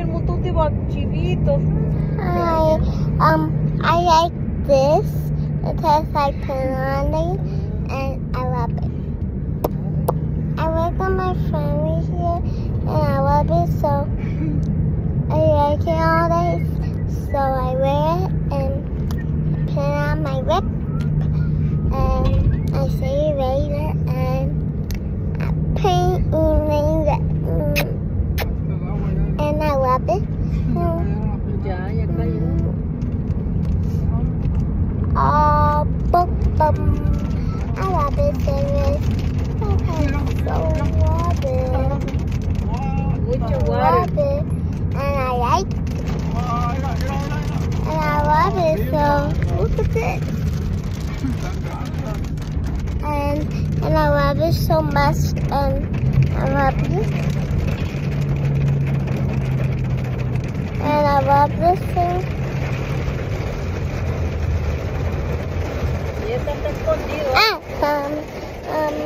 montón. I, um, I like this because I put on it and I love it. I work on my family here and I love it so I like it all day. So I wear it and put it on my whip and I see you later and I paint it and I love it. Mm. Ya, ya. Oh, bum, bum. I love it, David. I so love it. Mucho I water. love it. And I like it. And I love it, so look at this. And, and I love it so much. And I love it. Love this thing. Ah, um, um,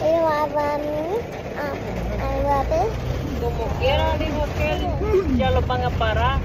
you love me? Um, I love it. Como quiera, dijo aquel, ya lo van a parar.